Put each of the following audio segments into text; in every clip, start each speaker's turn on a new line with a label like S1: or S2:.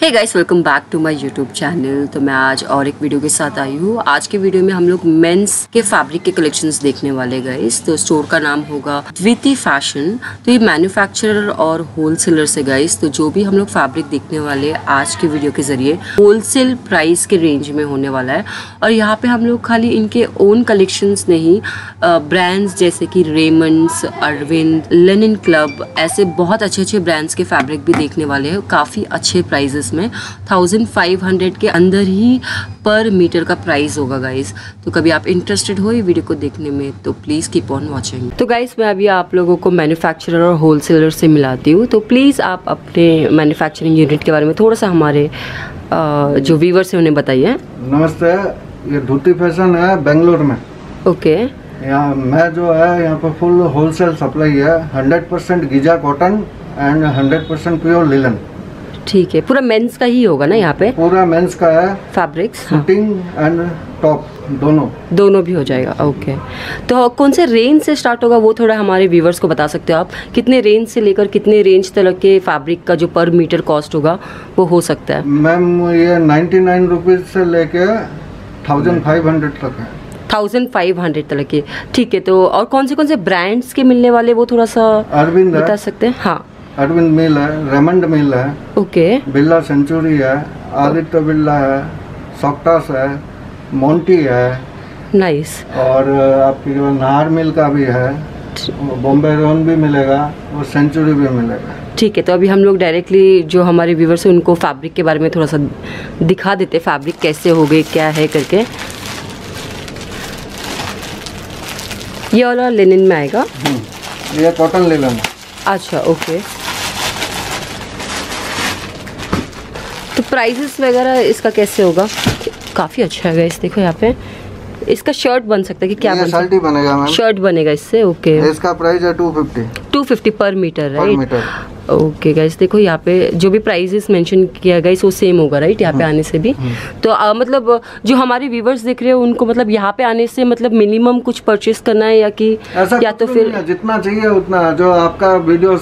S1: Hey guys welcome back to my YouTube channel तो मैं आज और एक वीडियो के साथ आई हूँ। आज के वीडियो में हम लोग मेंस के फैब्रिक के कलेक्शंस देखने वाले गाइस तो स्टोर का नाम होगा द्विती फ़ैशन तो ये मैन्युफैक्चरर और होलसेलर से गाइस तो जो भी हम लोग फैब्रिक देखने वाले आज के वीडियो के ज़रिए होलसेल प्राइस के रेंज में होने वाला है। और यहाँ पे हम लोग खाली इनके ओन कलेक्शन नहीं ब्रांड्स जैसे कि रेमंड्स अरविंद लेनिन क्लब ऐसे बहुत अच्छे अच्छे ब्रांड्स के फैब्रिक भी देखने वाले हैं। काफ़ी अच्छे प्राइजेस में थाउज़ेंड फाइव हंड्रेड के अंदर ही पर मीटर का प्राइस होगा गाइस तो कभी आप इंटरेस्टेड हो ये वीडियो को देखने में तो प्लीज़ कीप ऑन वॉचिंग तो गाइस मैं अभी आप लोगों को मैन्युफैक्चरर और होलसेलर से मिलाती हूँ तो प्लीज़ आप अपने मैन्युफैक्चरिंग यूनिट के बारे में थोड़ा सा हमारे अ, जो व्यूवर्स हैं उन्हें बताइए।
S2: नमस्ते ये धोती फ़ैशन है बेंगलोर में।
S1: ओके।
S2: यहाँ मैं जो है यहाँ पर फुल होलसेल सप्लाई है hundred percent Giza cotton and hundred percent pure linen
S1: ठीक है पूरा मेंस का ही होगा ना यहाँ पे?
S2: पूरा मेंस का है
S1: फैब्रिक्स हाँ।
S2: एंड टॉप दोनों।
S1: दोनों भी हो जाएगा ओके तो कौन से रेंज से स्टार्ट होगा वो थोड़ा हमारे व्यूवर्स को बता सकते हो आप। कितने रेंज से लेकर कितने रेंज तक के फैब्रिक का जो पर मीटर कॉस्ट होगा वो हो सकता है।
S2: मैम ये नाइन्टी नाइन रुपीज़ से लेके थाउज़ेंड फाइव हंड्रेड तक है।
S1: थाउज़ेंड फाइव हंड्रेड तक के। ठीक है तो और कौन से कौन से ब्रांड्स के मिलने वाले वो थोड़ा सा
S2: अरविंद
S1: बता सकते हैं? हाँ।
S2: अरविंद मिल है रेमंड मिल है
S1: ओके
S2: बिरला सेंचुरी है आदित्य बिरला है सॉक्टास है मोंटी है
S1: नाइस
S2: और आपकी जो नाहर मिल का भी है बॉम्बे रोन भी मिलेगा और सेंचुरी भी मिलेगा।
S1: ठीक है तो अभी हम लोग डायरेक्टली जो हमारे व्यूवर्स हैं उनको फैब्रिक के बारे में थोड़ा सा दिखा देते फैब्रिक कैसे हो गए क्या है करके। ये वाला लेनिन में आएगा।
S2: ये कॉटन ले लेना
S1: अच्छा ओके प्राइसेस वगैरह इसका कैसे होगा? काफ़ी अच्छा है गाइस देखो यहाँ पे। इसका शर्ट बन सकता है कि क्या बन
S2: शर्ट बनेगा मैम।
S1: शर्ट बनेगा इससे ओके
S2: इसका प्राइस है two fifty
S1: two fifty per metre
S2: per
S1: right
S2: metre
S1: okay guys देखो यहाँ पे जो भी प्राइजेस मेंशन किया गाइस वो सेम होगा राइट यहाँ पे आने से भी। तो आ, मतलब जो हमारे व्यूवर्स देख रहे हो उनको मतलब यहाँ पे आने से मतलब मिनिमम कुछ परचेस करना है या कि या तो फिर
S2: जितना चाहिए उतना। जो आपका वीडियो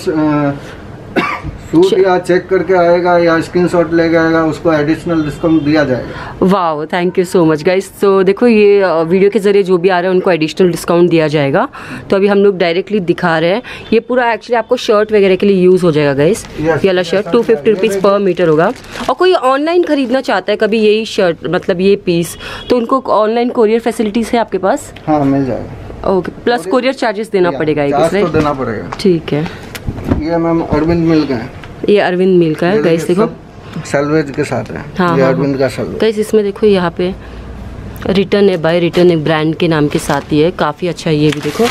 S2: शूट या चेक करके आएगा या स्क्रीनशॉट लेके आएगा उसको एडिशनल डिस्काउंट दिया जाएगा।
S1: वाह thank you so much guys तो देखो ये वीडियो के ज़रिए जो भी आ रहा है उनको एडिशनल डिस्काउंट दिया जाएगा। तो अभी हम लोग डायरेक्टली दिखा रहे हैं। ये पूरा एक्चुअली आपको शर्ट वगैरह के लिए यूज़ हो जाएगा गाइस
S2: Yes,
S1: ये वाला shirt two fifty rupees per metre होगा। और कोई ऑनलाइन खरीदना चाहता है कभी यही शर्ट मतलब ये पीस तो उनको ऑनलाइन कोरियर फैसिलिटीज़ है आपके पास?
S2: हाँ मिल जाएगा।
S1: ओके प्लस कोरियर चार्जेस देना पड़ेगा एक
S2: तो देना पड़ेगा।
S1: ठीक है।
S2: ये मैम अरविंद मिल है
S1: ये अरविंद मिल का है
S2: ये
S1: गाइस देखो
S2: सैलवेज के साथ है।
S1: हाँ,
S2: ये
S1: हाँ,
S2: अरविंद का सैलवेज
S1: गाइस इसमें देखो यहाँ पे रिटर्न है बाय रिटर्न एक ब्रांड के नाम के साथ ही है। काफ़ी अच्छा है ये भी देखो।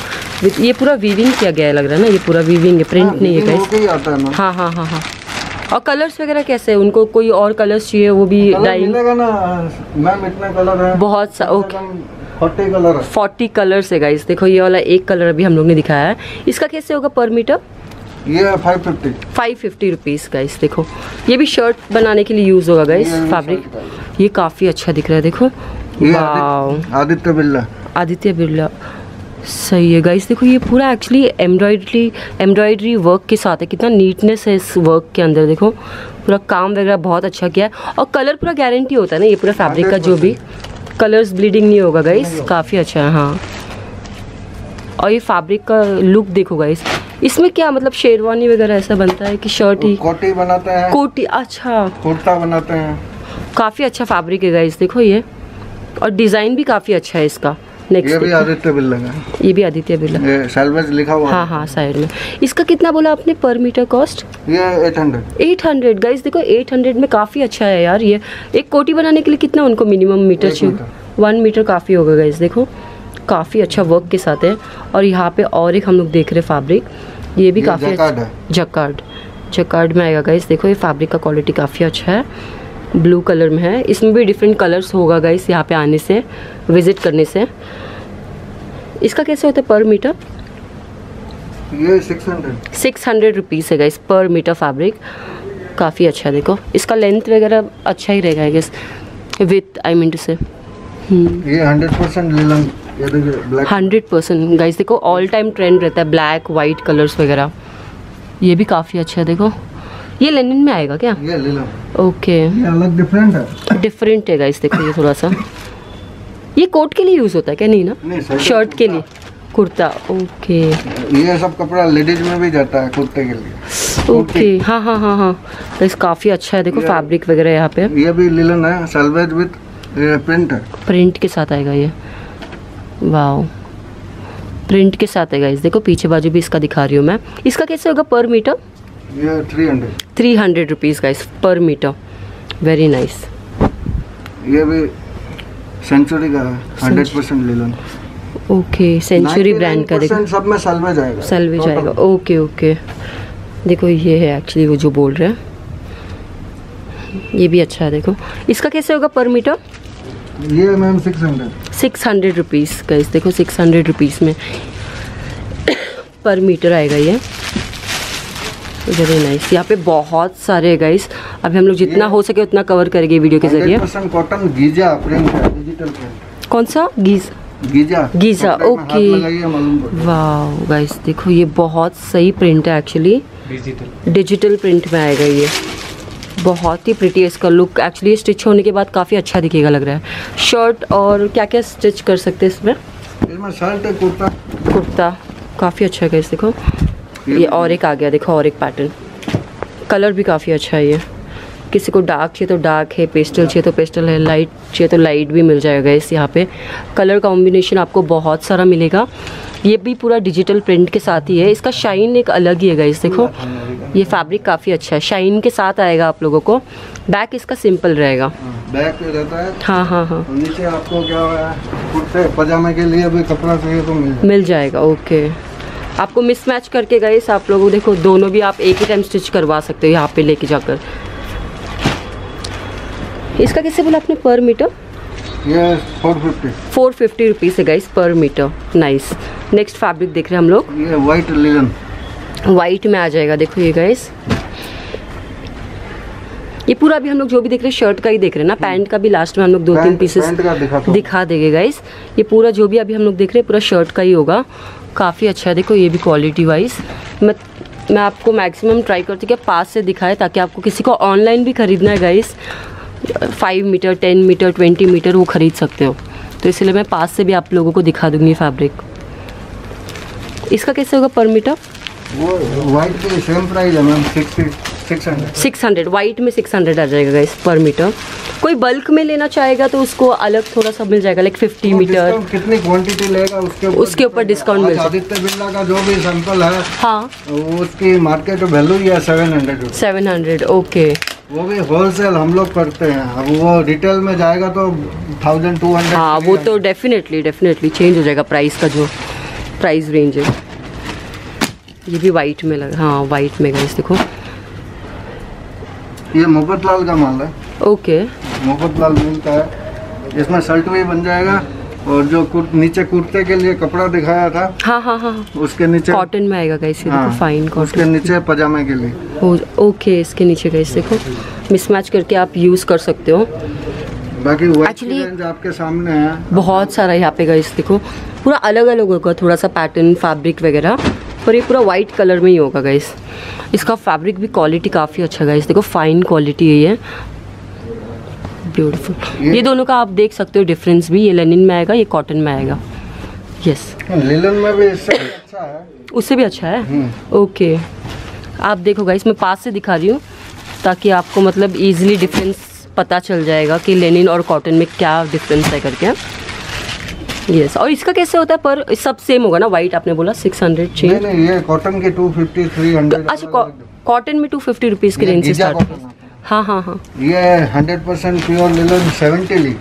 S1: ये पूरा वीविंग किया गया है लग रहा है ना? ये पूरा वीविंग है प्रिंट नहीं है
S2: होके ही आता है
S1: हाँ हाँ हाँ हाँ। और कलर्स वगैरह कैसे है? उनको कोई और कलर्स चाहिए वो भी डाइंग
S2: मैम इतने कलर है।
S1: बहुत सा okay
S2: forty colour
S1: forty colours है गाइस देखो ये वाला एक कलर अभी हम लोग ने दिखाया है। इसका कैसे होगा पर मीटर
S2: ये five fifty
S1: five fifty rupees guys देखो। ये भी शर्ट बनाने के लिए यूज़ होगा गाइस फैब्रिक ये काफ़ी अच्छा दिख रहा है देखो।
S2: आदित्य बिरला।
S1: आदित्य बिरला। सही है गाइस देखो ये पूरा एक्चुअली एम्ब्रॉयडरी एम्ब्रॉयडरी वर्क के साथ है। कितना नीटनेस है इस वर्क के अंदर देखो। पूरा काम वगैरह बहुत अच्छा किया है। और कलर पूरा गारंटी होता है ना ये पूरा फैब्रिक का जो भी। कलर्स ब्लीडिंग नहीं होगा गाइस काफ़ी अच्छा है हाँ। और ये फैब्रिक का लुक देखो गाइस इसमें क्या मतलब शेरवानी वगैरह ऐसा बनता है कि शर्ट ही?
S2: कोटी बनाते हैं।
S1: कोटी अच्छा।
S2: कुर्ता बनाते हैं।
S1: काफ़ी अच्छा फैब्रिक है गाइस देखो ये। और डिज़ाइन भी काफ़ी अच्छा है इसका।
S2: ये
S1: नेक्स्ट
S2: भी आदित्य बिरला का है।
S1: ये भी आदित्य बिरला
S2: ये सैलवेज लिखा हुआ
S1: हाँ। हाँ साइड में। इसका कितना बोला आपने पर मीटर कॉस्ट।
S2: ये एट हंड्रेड
S1: 800 गाइस देखो 800 में काफ़ी अच्छा है यार ये। एक कोटी बनाने के लिए कितना उनको मिनिमम मीटर चाहिए। वन मीटर काफ़ी होगा गाइस देखो। काफ़ी अच्छा वर्क के साथ है। और यहाँ पे और एक हम लोग देख रहे फैब्रिक ये भी
S2: ये
S1: काफ़ी
S2: जैकार्ड है।
S1: जकार्ड। जकार्ड में आएगा गाइस देखो ये फैब्रिक का क्वालिटी काफ़ी अच्छा है। ब्लू कलर में है। इसमें भी डिफरेंट कलर्स होगा गाइस यहाँ पे आने से विज़िट करने से। इसका कैसे होता है पर मीटर
S2: ये six hundred
S1: six hundred rupees है गाइस पर मीटर फैब्रिक काफ़ी अच्छा है देखो। इसका लेंथ वगैरह अच्छा ही रहेगा I guess with I mean to say
S2: ये hundred percent
S1: hundred percent. Guys देखो ऑल टाइम ट्रेंड रहता है ब्लैक वाइट कलर्स वगैरह। ये भी काफ़ी अच्छा है देखो। ये लेनिन में आएगा क्या?
S2: ये ले लो
S1: ओके
S2: ये अलग डिफरेंट है।
S1: डिफरेंट है गाइस देखो ये थोड़ा सा। ये कोट के लिए यूज़ होता है क्या? नहीं ना?
S2: नहीं
S1: शर्ट के लिए। कुर्ता। ओके
S2: ये सब कपड़ा लेडीज़ में भी जाता है कुर्ते के लिए।
S1: ओके हाँ हाँ हाँ हाँ। गाइस काफ़ी अच्छा है देखो फैब्रिक वगैरह यहाँ पे।
S2: ये भी लिलन है सलवेज विथ प्रिंट है।
S1: प्रिंट के साथ आएगा ये। वाओ प्रिंट के साथ है गाइस देखो पीछे बाजू भी इसका दिखा रही हूँ मैं। इसका कैसे होगा पर मीटर
S2: ये three hundred
S1: three hundred rupees guys per metre very nice
S2: ये भी सेंचुरी का है hundred percent linen
S1: okay century brand का देखो।
S2: सब में सलवेज आएगा।
S1: सलवे जाएगा ओके ओके देखो ये है एक्चुअली वो जो बोल रहे हैं। ये भी अच्छा है देखो। इसका कैसे होगा पर मीटर
S2: ये ma'am six hundred
S1: six hundred rupees guys देखो सिक्स हंड्रेड रुपीज़ में पर मीटर आएगा ये। वेरी नाइस यहाँ पे बहुत सारे है गाइस अभी हम लोग जितना हो सके उतना कवर करेंगे वीडियो के ज़रिए।
S2: Cotton Giza print digital print
S1: कौन सा? गीज।
S2: गीजा।
S1: Giza, okay. वाह गाइस देखो ये बहुत सही प्रिंट है एक्चुअली
S3: डिजिटल
S1: डिजिटल प्रिंट में आएगा ये। बहुत ही प्रिटी है इसका लुक एक्चुअली स्टिच होने के बाद काफ़ी अच्छा दिखेगा लग रहा है. शर्ट और क्या क्या स्टिच कर सकते हैं इसमें?
S2: इसमें शर्ट है कुर्ता।
S1: कुर्ता. काफ़ी अच्छा है गाइस देखो. ये और एक आ गया देखो और एक पैटर्न कलर भी काफ़ी अच्छा है ये. किसी को डार्क चाहिए तो डार्क है पेस्टल चाहिए तो पेस्टल है लाइट चाहिए तो लाइट भी मिल जाएगा इस यहाँ पे. कलर कॉम्बिनेशन आपको बहुत सारा मिलेगा. ये भी पूरा डिजिटल प्रिंट के साथ ही है. इसका शाइन एक अलग ही है गाइस देखो. ये फैब्रिक काफ़ी अच्छा है। शाइन के साथ आएगा आप लोगों को। बैक इसका सिंपल रहेगा।
S2: बैक रहता है।
S1: हाँ हाँ हाँ।
S2: नीचे आपको क्या है कुर्ते पजामे के लिए भी कपड़ा चाहिए तो मिल जाएगा।
S1: मिल जाएगा ओके आपको मिसमैच करके गए आप लोग देखो दोनों भी आप एक ही टाइम स्टिच करवा सकते हो यहाँ पे लेके जाकर। इसका कैसे बोला आपने? Per metre
S2: four fifty
S1: rupees है guys per metre nice next fabric देख रहे हैं हम लोग।
S2: ये वाइट लिलन
S1: वाइट में आ जाएगा देखो ये गाइस ये पूरा अभी हम लोग जो भी देख रहे हैं शर्ट का ही देख रहे हैं ना। पैंट का भी लास्ट में हम लोग दो तीन पीसेस
S2: हूँ।
S1: दिखा देंगे गाइस ये पूरा जो भी अभी हम लोग देख रहे हैं पूरा शर्ट का ही होगा। काफ़ी अच्छा है देखो ये भी क्वालिटी वाइज मैं मैं आपको मैक्सिमम ट्राई करती हूँ कि पास से दिखाए ताकि आपको किसी को ऑनलाइन भी खरीदना है guys five metre ten metre twenty metre वो खरीद सकते हो। तो इसलिए मैं पास से भी आप लोगों को दिखा दूँगी फैब्रिक इसका कैसे होगा पर मीटर
S2: वो वाइट की सेम प्राइस है ma'am six hundred
S1: six hundred white में सिक्स हंड्रेड आ जाएगा गाइस पर मीटर कोई बल्क में लेना चाहेगा तो उसको अलग थोड़ा सा मिल जाएगा लाइक फिफ्टी मीटर
S2: कितनी क्वांटिटी लेगा उसके ऊपर
S1: उसके ऊपर discount मिल
S2: आदित्य बिरला का जो भी सैंपल है
S1: हाँ।
S2: उसकी मार्केट वैल्यू ही है seven hundred
S1: seven hundred okay
S2: वो भी होलसेल हम लोग करते हैं। अब वो रिटेल में जाएगा तो थाउज़ेंड टू हंड्रेड
S1: हाँ वो तो डेफिनेटली डेफिनेटली चेंज हो जाएगा प्राइस का जो प्राइस रेंज है। ये भी वाइट में लगा हाँ वाइट में गाइस देखो।
S2: ये मोहब्बत लाल का माल है।
S1: ओके
S2: मोहब्बत लाल मिलता है। इसमें शर्ट भी बन जाएगा और जो कुर, नीचे कुर्ते के लिए कपड़ा दिखाया था
S1: हाँ हाँ हाँ
S2: उसके नीचे
S1: कॉटन में आएगा गाइस
S2: हाँ,
S1: देखो फाइन
S2: उसके नीचे पजामे के लिए।
S1: हो ओके इसके नीचे गाइस देखो। मिसमैच करके आप यूज़ कर सकते हो।
S2: बाकी रेंज आपके सामने है।
S1: बहुत सारा यहाँ पे गाइस देखो। पूरा अलग अलग होगा थोड़ा सा पैटर्न फैब्रिक वगैरह। पर ये पूरा वाइट कलर में ही होगा गाइस इसका फैब्रिक भी क्वालिटी काफ़ी अच्छा गाइस देखो फाइन क्वालिटी है ये. ब्यूटीफुल
S2: ये-
S1: ये दोनों का आप देख सकते हो डिफरेंस भी. ये लेनिन में आएगा ये कॉटन में आएगा. यस
S2: लिलन में भी इससे अच्छा है।
S1: उससे भी अच्छा है?
S2: हम्म।
S1: ओके आप देखो गाइस मैं पास से दिखा रही हूँ ताकि आपको मतलब इजीली डिफरेंस पता चल जाएगा कि लेनिन और कॉटन में क्या डिफरेंस है करके। यस और इसका कैसे होता है? पर सब सेम होगा ना? व्हाइट आपने बोला सिक्स हंड्रेड
S2: नहीं नहीं ये कॉटन के टू फिफ्टी थ्री हंड्रेड
S1: अच्छा कॉटन में टू फिफ्टी रुपीज़ के रेंज से स्टार्ट
S2: हाँ
S1: हाँ हाँ।
S2: ये hundred percent pure linen seventy lea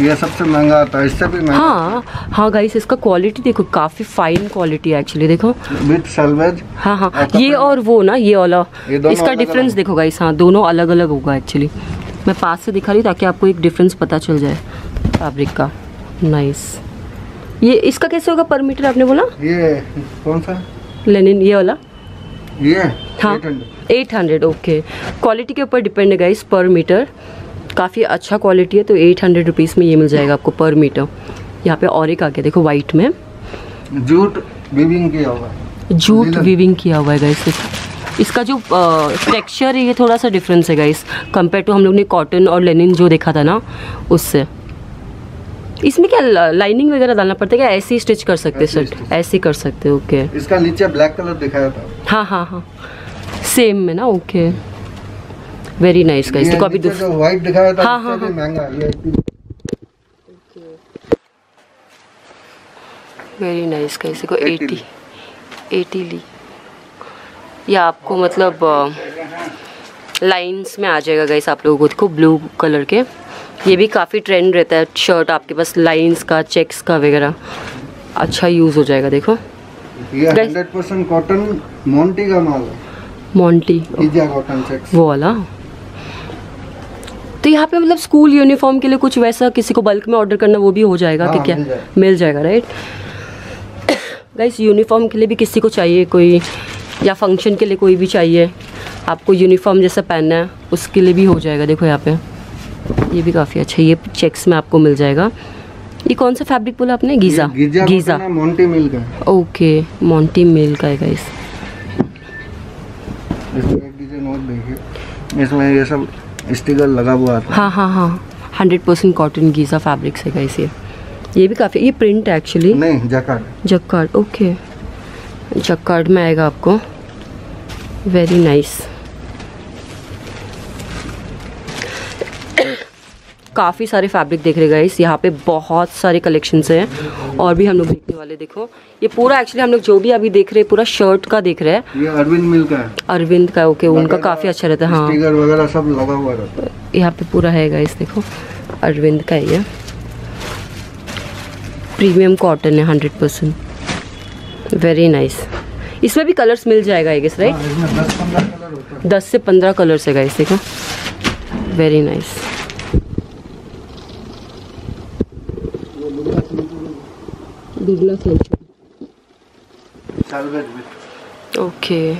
S2: ये सबसे महँगा आता है इससे भी महँगा।
S1: हाँ हाँ गाइस इसका क्वालिटी देखो काफ़ी फाइन क्वालिटी है एक्चुअली देखो।
S2: विथ सलवेज
S1: हाँ हाँ। ये और वो ना ये वाला
S2: दोनों
S1: इसका
S2: अलग
S1: डिफरेंस
S2: अलग।
S1: देखो गाइस हाँ दोनों अलग अलग होगा एक्चुअली मैं पास से दिखा रही हूँ ताकि आपको एक डिफरेंस पता चल जाए फैब्रिक का। नाइस ये इसका कैसे होगा पर मीटर आपने बोला?
S2: ये कौन सा?
S1: लेनिन ये वाला?
S2: ये?
S1: हाँ एट हंड्रेड ओके क्वालिटी के ऊपर डिपेंड है गाइस पर मीटर काफ़ी अच्छा क्वालिटी है तो एट हंड्रेड रुपीज़ में ये मिल जाएगा आपको पर मीटर यहाँ पे और एक आ गया देखो वाइट में.
S2: जूट वीविंग किया हुआ है।
S1: जूट। वीविंग किया हुआ है गाइस इसका. जो टेक्सचर है ये थोड़ा सा डिफरेंस है गाइस कंपेयर टू हम लोग ने कॉटन और लेनिन जो देखा था ना उससे. इसमें क्या लाइनिंग वगैरह डालना पड़ता है क्या? ऐसे ही स्टिच कर सकते
S2: ही
S1: शर्ट ऐसे कर सकते हो ओके
S2: इसका नीचे ब्लैक कलर दिखाया था।
S1: हाँ हाँ हाँ। सेम में ना ओके वेरी नाइस गाइस देखो अभी दूसरा
S2: व्हाइट दिखाया था
S1: हाँ, हाँ, हाँ।
S2: महँगा। ये 80
S1: वेरी नाइस गाइस देखो
S2: 80
S1: 80 80 ली। ये आपको मतलब लाइंस में आ जाएगा गाइस आप लोगों को। देखो ब्लू कलर के। ये भी काफ़ी ट्रेंड रहता है शर्ट आपके पास लाइंस का चेक्स का वगैरह। अच्छा यूज़ हो जाएगा देखो।
S2: ये 100% कॉटन मोंटी का माल है।
S1: मॉन्टी
S2: कॉटन चेक्स
S1: वो वाला। तो यहाँ पे मतलब स्कूल यूनिफॉर्म के लिए कुछ वैसा किसी को बल्क में ऑर्डर करना वो भी हो जाएगा कि
S2: हाँ,
S1: क्या?
S2: मिल जाएगा।
S1: मिल जाएगा राइट गाइस यूनिफॉर्म के लिए भी किसी को चाहिए कोई या फ़ंक्शन के लिए कोई भी चाहिए आपको यूनिफॉर्म जैसा पहनना है उसके लिए भी हो जाएगा देखो यहाँ पे। ये भी काफ़ी अच्छा ये चेक्स में आपको मिल जाएगा। ये कौन सा फैब्रिक बोला आपने? Giza
S2: Giza
S1: Giza
S2: Monty mill का
S1: ओके मॉन्टी मिल का है गाइस
S2: इसमें ये सब स्टिकर लगा हुआ था
S1: हाँ। हाँ हाँ hundred percent cotton Giza fabrics है गाइस ये। ये भी काफ़ी ये प्रिंट है एक्चुअली
S2: नहीं जैकार्ड
S1: जक्कार्ड ओके जक्कार्ड में आएगा आपको। वेरी नाइस काफ़ी सारे फैब्रिक देख रहे गाइस यहाँ पे बहुत सारे कलेक्शंस हैं और भी हम लोग देखने वाले देखो। ये पूरा एक्चुअली हम लोग जो भी अभी देख रहे हैं पूरा शर्ट का देख रहे हैं।
S2: ये अरविंद मिल का है।
S1: अरविंद का ओके उनका काफ़ी अच्छा रहता है हाँ।
S2: वगैरह सब लगा हुआ रहता है।
S1: यहाँ पे पूरा है गाइस देखो। अरविंद का है ये प्रीमियम कॉटन है हंड्रेड परसेंट वेरी नाइस इसमें भी कलर्स मिल जाएगा आई गेस राइट
S2: हाँ, है।
S1: दस से पंद्रह कलर्स है गाइस देखो। Very nice Birla
S2: with
S1: okay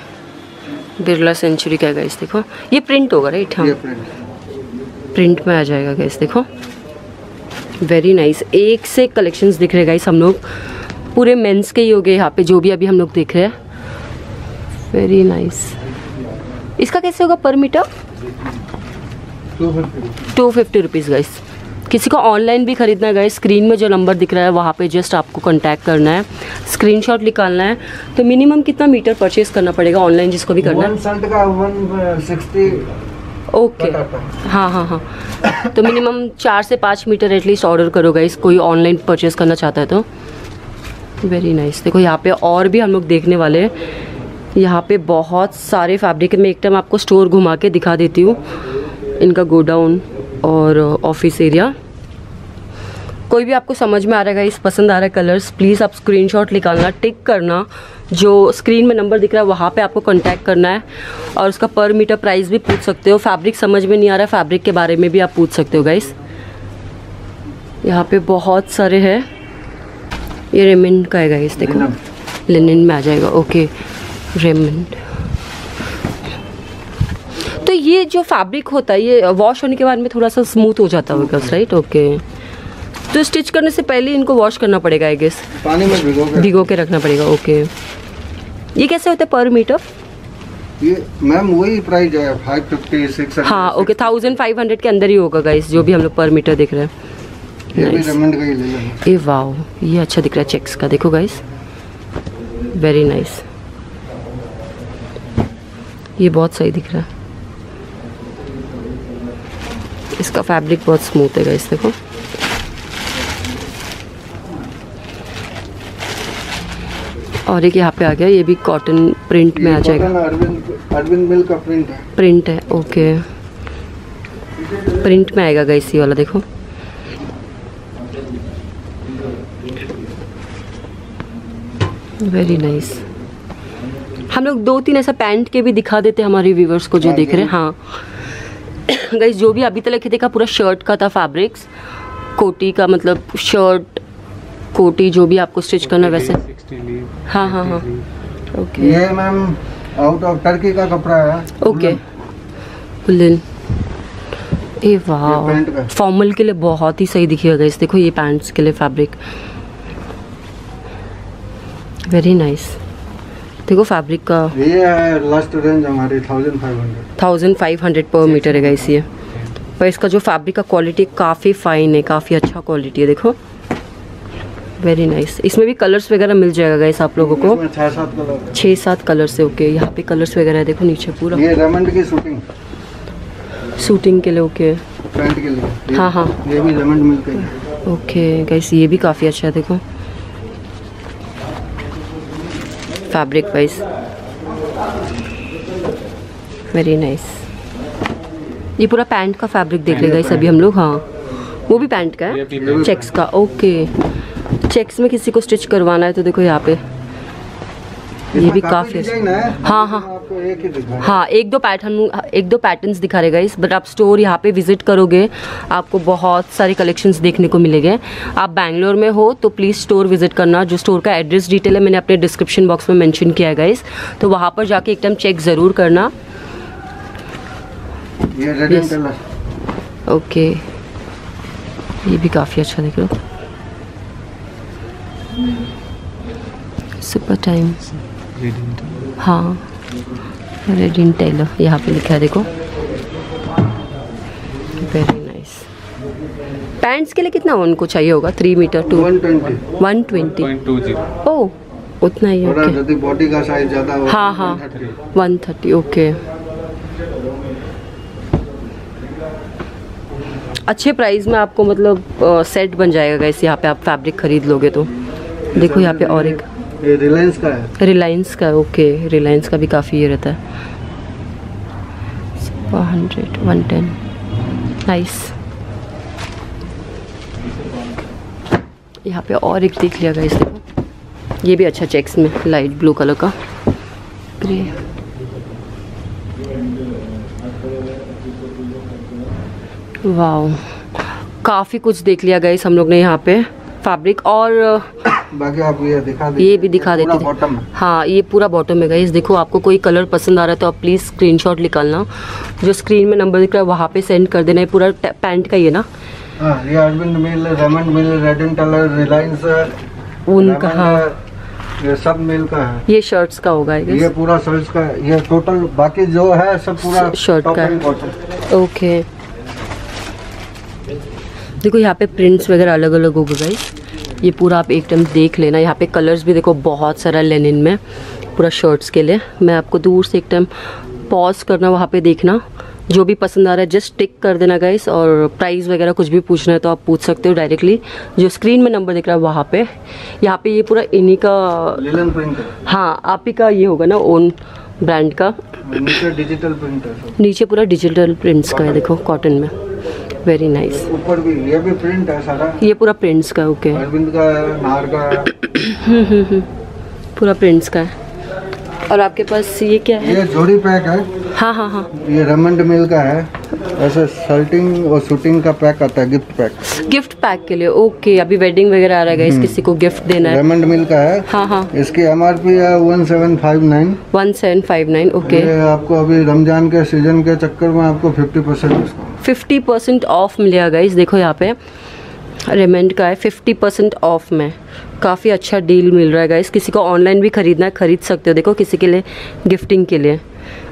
S1: Birla century का है गाइस देखो? ये प्रिंट होगा राइट हाँ. प्रिंट में आ जाएगा गैस देखो. Very nice nice. एक से कलेक्शंस दिख रहे गाइस हम लोग. पूरे मेंस के ही हो गए यहाँ पे जो भी अभी हम लोग देख रहे हैं. वेरी नाइस इसका कैसे होगा per metre two fifty rupees guys किसी को ऑनलाइन भी खरीदना है गाइस स्क्रीन में जो नंबर दिख रहा है वहाँ पे जस्ट आपको कांटेक्ट करना है स्क्रीनशॉट निकालना है तो मिनिमम कितना मीटर परचेज करना पड़ेगा ऑनलाइन जिसको भी करना है? ओके
S2: बताता है
S1: हाँ हाँ हाँ। तो मिनिमम चार से पाँच मीटर एटलीस्ट ऑर्डर करो गाइस कोई ऑनलाइन परचेज करना चाहता है तो। Very nice nice. देखो यहाँ पे और भी हम लोग देखने वाले हैं। यहाँ पे बहुत सारे फैब्रिक है मैं एक टाइम आपको स्टोर घुमा के दिखा देती हूँ। इनका गोडाउन। और ऑफ़िस एरिया कोई भी आपको समझ में आ रहा है इस पसंद आ रहा है कलर्स प्लीज़ आप स्क्रीनशॉट निकालना टिक करना। जो स्क्रीन में नंबर दिख रहा है वहाँ पे आपको कांटेक्ट करना है। और उसका पर मीटर प्राइस भी पूछ सकते हो। फैब्रिक समझ में नहीं आ रहा है फैब्रिक के बारे में भी आप पूछ सकते हो गाइस यहाँ पे बहुत सारे हैं। ये रेमंड का है गाइस देखो। लिनन में आ जाएगा। ओके रेमंड तो ये जो फैब्रिक होता है ये वॉश होने के बाद में थोड़ा सा स्मूथ हो जाता होगा राइट ओके तो स्टिच करने से पहले इनको वॉश करना पड़ेगा आई गेस
S2: पानी में भिगो के
S1: भिगो के रखना पड़ेगा ओके ये कैसे होता है पर मीटर
S2: ये मैम वही प्राइस है
S1: हाँ ओके थाउज़ेंड फाइव हंड्रेड के अंदर ही होगा गाइस जो भी हम लोग पर मीटर देख रहे हैं.
S2: ये
S1: nice. ए वाओ ये अच्छा दिख रहा है चेक्स का देखो गाइस वेरी नाइस ये बहुत सही दिख रहा है. इसका फैब्रिक बहुत स्मूथ है गाइस देखो। और एक यहाँ पे आ गया ये भी कॉटन प्रिंट में आ जाएगा
S2: अरविंद मिल का प्रिंट है।
S1: प्रिंट है ओके प्रिंट में आएगा गाइस ये वाला देखो। Very nice nice. हम लोग दो तीन ऐसा पैंट के भी दिखा देते हैं हमारे व्यूवर्स को जो
S2: हाँ,
S1: देख रहे हैं। हाँ। गाइस जो भी अभी तक देखा पूरा शर्ट का था फैब्रिक्स कोटी का मतलब शर्ट कोटी जो भी आपको स्टिच करना है वैसे। हाँ हाँ हाँ। ओके
S2: ये मैम आउट ऑफ़ टर्की का कपड़ा है।
S1: ओके वुलन ए वाह। फॉर्मल के। लिए बहुत ही सही दिखेगा इस देखो ये पैंट्स के लिए फैब्रिक वेरी नाइस देखो फैब्रिक का।
S2: ये है लास्ट रेंज हमारी thousand five hundred
S1: thousand five hundred per metre है गाइस ये। पर इसका जो फैब्रिक का क्वालिटी काफ़ी फाइन है काफ़ी अच्छा क्वालिटी है देखो। Very nice nice. इसमें भी कलर्स वगैरह मिल जाएगा गाइस आप लोगों को।
S2: इसमें छह सात कलर
S1: छः सात कलर्स है ओके यहाँ पे कलर्स वगैरह है देखो नीचे पूरा।
S2: ये रेमंड की शूटिंग
S1: शूटिंग के लिए ओके
S2: फ्रंट के लिए।
S1: हाँ, हाँ।
S2: ये भी रेमंड मिलते हैं
S1: ओके गाइस ये भी काफ़ी अच्छा है देखो। फैब्रिक वाइज वेरी नाइस ये पूरा पैंट का फैब्रिक देख लेगा सभी हम लोग हाँ। वो भी पैंट का है। चेक्स का ओके चेक्स में किसी को स्टिच करवाना है तो देखो यहाँ पे। ये भी काफ़ी
S2: हाँ,
S1: हाँ।
S2: आपको एक ही
S1: हाँ। एक दो पैटर्न एक दो पैटर्न्स दिखा रहेगा इस बट आप स्टोर यहाँ पे विज़िट करोगे आपको बहुत सारे कलेक्शंस देखने को मिलेंगे। आप बैंगलोर में हो तो प्लीज़ स्टोर विज़िट करना। जो स्टोर का एड्रेस डिटेल है मैंने अपने डिस्क्रिप्शन बॉक्स में मेंशन किया है गाइस तो वहाँ पर जाके एक टाइम चेक ज़रूर करना। ओके ये भी काफ़ी अच्छा देख रहे सुपर टाइम हाँ रेड इन टेलर यहाँ पे लिखा है देखो। वेरी नाइस पैंट्स के लिए कितना उनको चाहिए होगा? Three metre two
S2: one twenty
S1: ओ उतना ही ओके
S2: बॉडी का साइज़ ज़्यादा हाँ,
S1: हाँ। वन थर्टी ओके अच्छे प्राइस में आपको मतलब सेट बन जाएगा गाइस यहाँ पे आप फैब्रिक खरीद लोगे तो। देखो यहाँ पे और एक
S2: रिलायंस का है।
S1: रिलायंस का ओके रिलायंस का भी काफ़ी ये रहता है। हंड्रेड वन टेन नाइस यहाँ पे और एक देख लिया गाइस देखो। ये भी अच्छा चेक्स में लाइट ब्लू कलर का। ग्रे वाओ काफ़ी कुछ देख लिया गाइस हम लोग ने यहाँ पे। फैब्रिक और
S2: बाकी आप ये दिखा
S1: ये भी दिखा देते थे
S2: हाँ
S1: ये पूरा बॉटम में गाइस देखो आपको कोई कलर पसंद आ रहा है तो आप प्लीज़ स्क्रीनशॉट निकालना। जो स्क्रीन में नंबर दिख रहा है वहाँ पे सेंड कर देना। है पूरा पैंट का ही है ना?
S2: हाँ ये Arvind mill Raymond mill Reid and Reliance
S1: उनका हाँ।
S2: है, ये सब मिल का है।
S1: ये शर्ट्स का होगा
S2: ये पूरा सर्च का है, ये टोटल बाकी जो है सब पूरा
S1: शर्ट का है। ओके देखो यहाँ पे प्रिंट्स वगैरह अलग अलग होगा गाइस ये पूरा आप एक टाइम देख लेना। यहाँ पे कलर्स भी देखो बहुत सारा लेनिन में पूरा शर्ट्स के लिए। मैं आपको दूर से एक टाइम पॉज करना वहाँ पे देखना। जो भी पसंद आ रहा है जस्ट टिक कर देना गाइस और प्राइस वगैरह कुछ भी पूछना है तो आप पूछ सकते हो डायरेक्टली जो स्क्रीन में नंबर दिख रहा है वहाँ पे। यहाँ पे ये पूरा इन्हीं का
S2: है।
S1: आप ही का ये होगा ना ओन ब्रांड का।
S2: नीचे डिजिटल प्रिंट सब।
S1: नीचे पूरा डिजिटल प्रिंट्स का है देखो कॉटन में। वेरी नाइस
S2: ऊपर भी ये भी प्रिंट है सारा?
S1: ये पूरा प्रिंट्स का ओके
S2: अरविंद का नार का।
S1: पूरा प्रिंट्स का है। और आपके पास ये क्या है?
S2: ये जोड़ी पैक है।
S1: हाँ हाँ हाँ।
S2: ये रेमंड मिल का है। ऐसे शर्टिंग और शूटिंग का पैक आता है गिफ्ट पैक
S1: गिफ्ट पैक के लिए ओके अभी वेडिंग वगैरह आ रहा है किसी को गिफ्ट देना है।
S2: रेमंड मिल का है।
S1: हाँ हाँ।
S2: इसकी एम आर पी है one seven five nine
S1: one seven five nine okay
S2: आपको अभी रमज़ान के सीज़न के चक्कर में आपको fifty percent discount
S1: fifty percent off मिलेगा गाइज़ देखो यहाँ पे रेमेंड का है फिफ्टी परसेंट ऑफ़ में। काफ़ी अच्छा डील मिल रहा है गाइस किसी को ऑनलाइन भी खरीदना है खरीद सकते हो। देखो किसी के लिए गिफ्टिंग के लिए।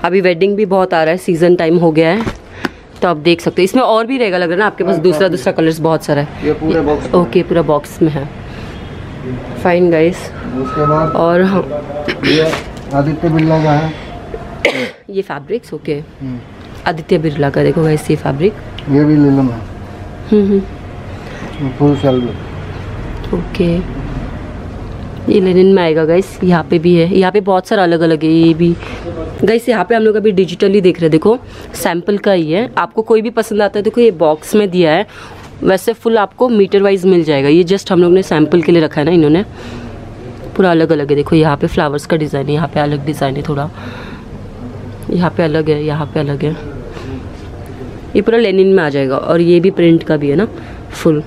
S1: अभी वेडिंग भी बहुत आ रहा है सीज़न टाइम हो गया है। तो आप देख सकते हो। इसमें और भी रहेगा लग रहा है ना आपके पास दूसरा दूसरा कलर्स बहुत सारा है।
S2: ये पूरे बॉक्स
S1: ओके पूरा बॉक्स में है। फाइन गाइस और हाँ
S2: आदित्य बिरला का है।
S1: ये फैब्रिक्स ओके आदित्य बिरला का देखो गाइस ये फैब्रिक
S2: ये भी लीलम है
S1: हम्म
S2: फुल सेल
S1: ओके। ये लेनिन में आएगा गाइस यहाँ पे भी है। यहाँ पे बहुत सारा अलग अलग है ये भी। गाइस यहाँ पे हम लोग अभी डिजिटली देख रहे हैं। देखो सैंपल का ही है। आपको कोई भी पसंद आता है देखो ये बॉक्स में दिया है। वैसे फुल आपको मीटर वाइज मिल जाएगा। ये जस्ट हम लोग ने सैंपल के लिए रखा है ना इन्होंने। पूरा अलग अलग है। देखो यहाँ पे फ्लावर्स का डिज़ाइन है यहाँ पे अलग डिज़ाइन है थोड़ा। यहाँ पे अलग है, यहाँ पे अलग है। ये पूरा लेनिन में आ जाएगा और ये भी प्रिंट का भी है ना, फुल।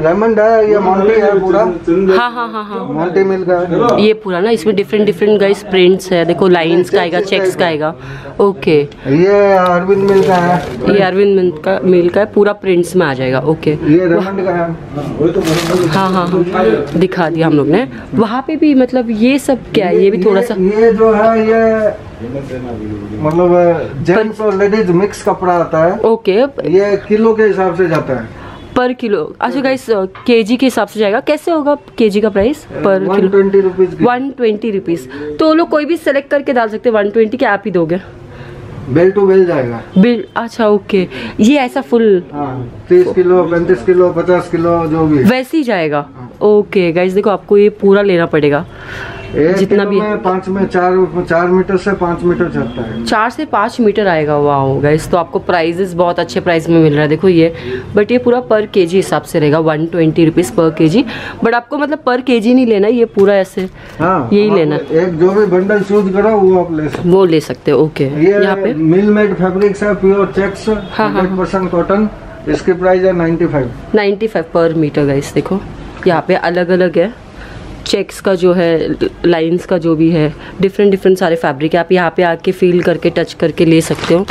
S2: रेमंड है ये मोंटी है पूरा?
S1: हाँ हाँ हाँ हाँ।
S2: मोंटी मिल का है
S1: ये पूरा ना इसमें डिफरेंट डिफरेंट गाइस प्रिंट्स है। देखो लाइंस का आएगा चेक्स का आएगा। ओके
S2: ये अरविंद मिल का है।
S1: ये अरविंद मिल का मिल का है पूरा प्रिंट्स में आ जाएगा। ओके
S2: ये रेमंड का है।
S1: हाँ हाँ हाँ। दिखा दिया हम लोग ने। वहाँ पे भी मतलब ये सब क्या है? ये भी थोड़ा सा
S2: ये जो है ये मतलब जेंट्स और लेडीज़ मिक्स कपड़ा आता है।
S1: ओके
S2: ये किलो के हिसाब से जाता है।
S1: पर किलो। अच्छा गाइस के जी के हिसाब से जाएगा। कैसे होगा के जी का प्राइस पर किलो? वन ट्वेंटी रुपीज़ तो लोग कोई भी सेलेक्ट करके डाल सकते हैं। वन ट्वेंटी के आप ही दोगे।
S2: बेल टू बेल जाएगा।
S1: बिल अच्छा ओके ये ऐसा फुल
S2: हाँ तीस किलो पैंतीस किलो पचास किलो जो भी।
S1: वैसे ही जाएगा। ओके गाइस देखो आपको ये पूरा लेना पड़ेगा। जितना भी-
S2: पाँच में चार चार मीटर से पाँच मीटर चलता है।
S1: चार से पाँच मीटर आएगा वाओ गाइस तो आपको प्राइजेस बहुत अच्छे प्राइस में मिल रहा है। देखो ये बट ये पूरा पर के जी हिसाब से रहेगा वन ट्वेंटी रुपीज़ पर के जी बट आपको मतलब पर के जी नहीं लेना ये पूरा ऐसे
S2: हाँ
S1: यही लेना।
S2: एक जो भी बंडल चूज़ करो वो आप ले सकते
S1: वो ले सकते हो ओके यहाँ पे?
S2: मिल मेड फैब्रिक्स है pure checks hundred percent cotton इसकी प्राइस है ninety five
S1: 95 per metre guys देखो। यहाँ पे अलग अलग है। चेक्स का जो है लाइंस का जो भी है डिफरेंट डिफरेंट सारे फैब्रिक है। आप यहाँ पे आके फील करके टच करके ले सकते हो।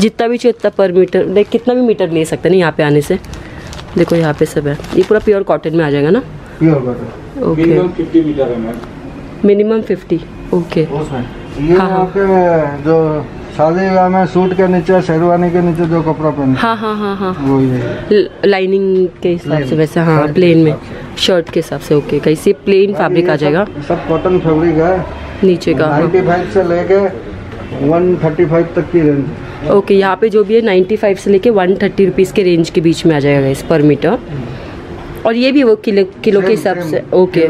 S1: जितना भी चाहिए उतना पर मीटर लाइक कितना भी मीटर ले सकते हैं ना यहाँ पे आने से। देखो यहाँ पे सब है। ये पूरा प्योर कॉटन में आ जाएगा ना?
S2: प्योर
S1: ओके
S3: मिनिमम फिफ्टी है
S1: ओके।
S2: जो शादी विवाह में सूट के नीचे शेरवानी के नीचे जो कपड़ा पहनते
S1: हाँ हाँ हाँ हाँ।
S2: वो ये
S1: लाइनिंग के हिसाब से वैसे हाँ प्लेन में। शर्ट के हिसाब से ओके ये प्लेन फैब्रिक आ जाएगा।
S2: सब कॉटन फैब्रिक है।
S1: नीचे का हाँ।
S2: नाइन्टी फाइव से लेके वन थर्टी फाइव तक की रेंज
S1: ओके यहाँ पे जो भी है 95 से लेके 130 थर्टी रुपीज़ के रेंज के बीच में आ जाएगा इस पर मीटर और ये भी वो किलो किलो के हिसाब से ओके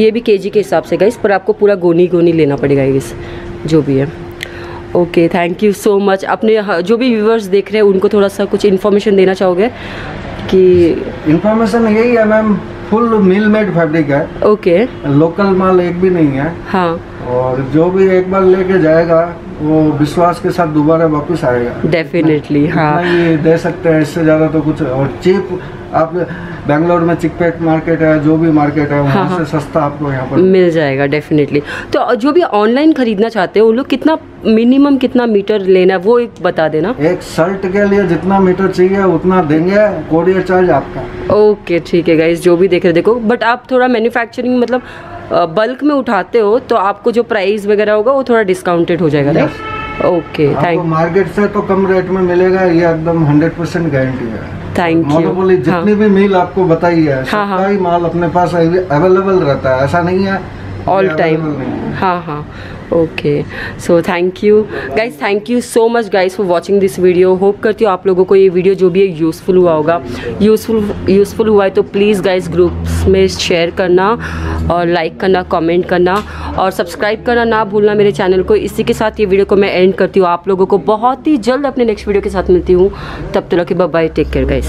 S1: ये भी केजी के हिसाब से गाइस पर आपको पूरा गोनी गोनी लेना पड़ेगा इस जो भी है। Okay thank you so much अपने जो भी व्यूवर्स देख रहे हैं उनको थोड़ा सा कुछ इन्फॉर्मेशन देना चाहोगे? कि
S2: इन्फॉर्मेशन यही है ma'am full mill made fabric है।
S1: ओके
S2: लोकल माल एक भी नहीं है।
S1: हाँ।
S2: और जो भी एक बार लेके जाएगा वो विश्वास के साथ दोबारा वापस आएगा।
S1: डेफिनेटली हाँ।
S2: ही दे सकते हैं इससे ज़्यादा तो कुछ और चीप आप बेंगलोर में चिकपेट मार्केट है जो भी मार्केट है वहाँ
S1: हाँ,
S2: से सस्ता आपको यहाँ पर
S1: मिल जाएगा डेफिनेटली तो जो भी ऑनलाइन खरीदना चाहते हैं वो लोग कितना मिनिमम कितना मीटर लेना है वो एक बता देना।
S2: एक शर्ट के लिए जितना मीटर चाहिए उतना देंगे कोरियर चार्ज आपका।
S1: ओके ठीक है गाइज़ जो भी देख रहे देखो। बट आप थोड़ा मैन्युफैक्चरिंग मतलब बल्क में उठाते हो तो आपको जो प्राइस वगैरह होगा वो थोड़ा डिस्काउंटेड हो जाएगा राइट ओके थैंक
S2: मार्केट से तो कम रेट में मिलेगा ये एकदम हंड्रेड परसेंट गारंटी है।
S1: थैंक
S2: मोनोपोली
S1: जितने
S2: जितनी भी मिल आपको बताई है
S1: हाँ, हाँ।
S2: ही माल अपने पास अवेलेबल रहता है ऐसा नहीं है
S1: ऑल टाइम
S2: है।
S1: हाँ हाँ okay so thank you guys thank you so much guys for watching this video hope करती हूँ आप लोगों को ये वीडियो जो भी है यूज़फुल हुआ होगा। यूज़फुल यूज़फुल हुआ है तो प्लीज़ गाइज़ ग्रुप्स में शेयर करना और लाइक करना कमेंट करना और सब्सक्राइब करना ना भूलना मेरे चैनल को। इसी के साथ ये वीडियो को मैं एंड करती हूँ। आप लोगों को बहुत ही जल्द अपने नेक्स्ट वीडियो के साथ मिलती हूँ। तब तक के बाय टेक केयर गाइज़